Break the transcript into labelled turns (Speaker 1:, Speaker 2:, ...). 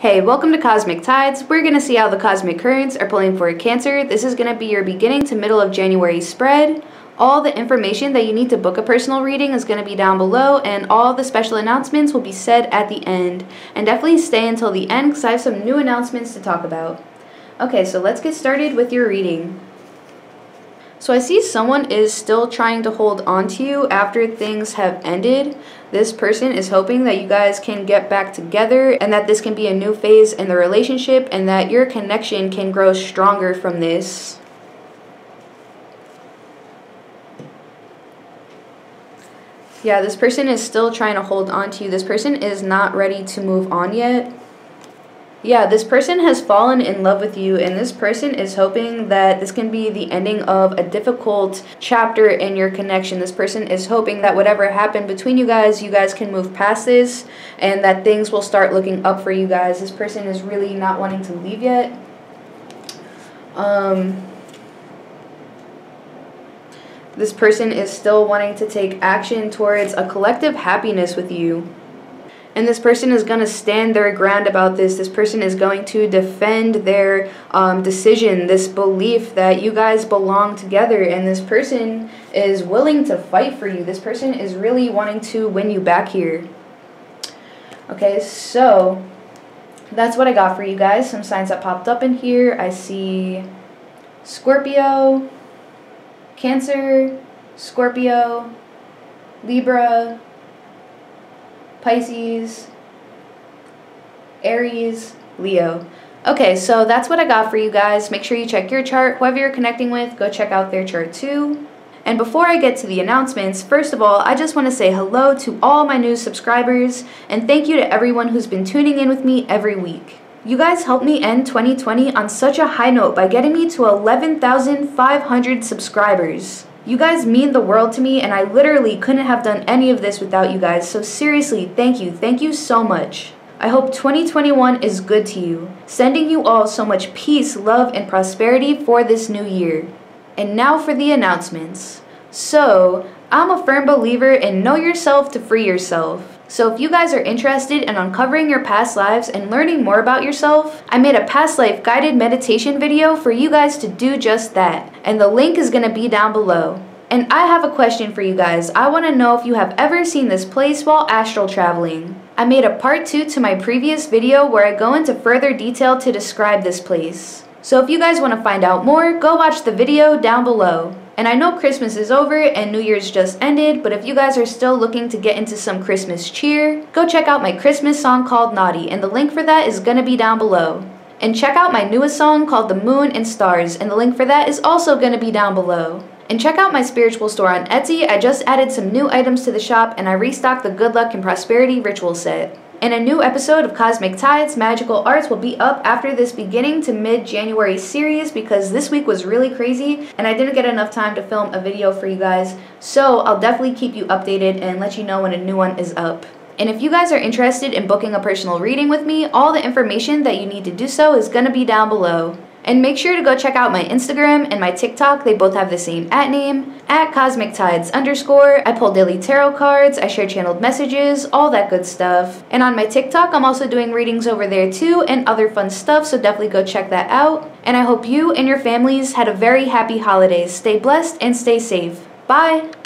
Speaker 1: Hey, welcome to Cosmic Tides. We're going to see how the cosmic currents are pulling for Cancer. This is going to be your beginning to middle of January spread. All the information that you need to book a personal reading is going to be down below, and all the special announcements will be said at the end. And definitely stay until the end because I have some new announcements to talk about. Okay, so let's get started with your reading. So I see someone is still trying to hold on to you after things have ended. This person is hoping that you guys can get back together and that this can be a new phase in the relationship and that your connection can grow stronger from this. Yeah, this person is still trying to hold on to you. This person is not ready to move on yet. Yeah, this person has fallen in love with you, and this person is hoping that this can be the ending of a difficult chapter in your connection. This person is hoping that whatever happened between you guys, you guys can move past this, and that things will start looking up for you guys. This person is really not wanting to leave yet. Um, this person is still wanting to take action towards a collective happiness with you and this person is going to stand their ground about this. This person is going to defend their um, decision, this belief that you guys belong together, and this person is willing to fight for you. This person is really wanting to win you back here. Okay, so that's what I got for you guys. Some signs that popped up in here. I see Scorpio, Cancer, Scorpio, Libra, Pisces, Aries, Leo. Okay, so that's what I got for you guys. Make sure you check your chart. Whoever you're connecting with, go check out their chart too. And before I get to the announcements, first of all, I just want to say hello to all my new subscribers and thank you to everyone who's been tuning in with me every week. You guys helped me end 2020 on such a high note by getting me to 11,500 subscribers. You guys mean the world to me, and I literally couldn't have done any of this without you guys. So, seriously, thank you. Thank you so much. I hope 2021 is good to you, sending you all so much peace, love, and prosperity for this new year. And now for the announcements. So, I'm a firm believer in know yourself to free yourself. So if you guys are interested in uncovering your past lives and learning more about yourself, I made a past life guided meditation video for you guys to do just that. And the link is going to be down below. And I have a question for you guys. I want to know if you have ever seen this place while astral traveling. I made a part 2 to my previous video where I go into further detail to describe this place. So if you guys want to find out more, go watch the video down below. And I know Christmas is over and New Year's just ended, but if you guys are still looking to get into some Christmas cheer, go check out my Christmas song called Naughty, and the link for that is gonna be down below. And check out my newest song called The Moon and Stars, and the link for that is also gonna be down below. And check out my spiritual store on Etsy, I just added some new items to the shop and I restocked the Good Luck and Prosperity Ritual set. And a new episode of Cosmic Tides Magical Arts will be up after this beginning to mid January series because this week was really crazy and I didn't get enough time to film a video for you guys. So I'll definitely keep you updated and let you know when a new one is up. And if you guys are interested in booking a personal reading with me, all the information that you need to do so is going to be down below. And make sure to go check out my Instagram and my TikTok. They both have the same at name, at Cosmic Tides underscore. I pull daily tarot cards, I share channeled messages, all that good stuff. And on my TikTok, I'm also doing readings over there too and other fun stuff, so definitely go check that out. And I hope you and your families had a very happy holidays. Stay blessed and stay safe. Bye!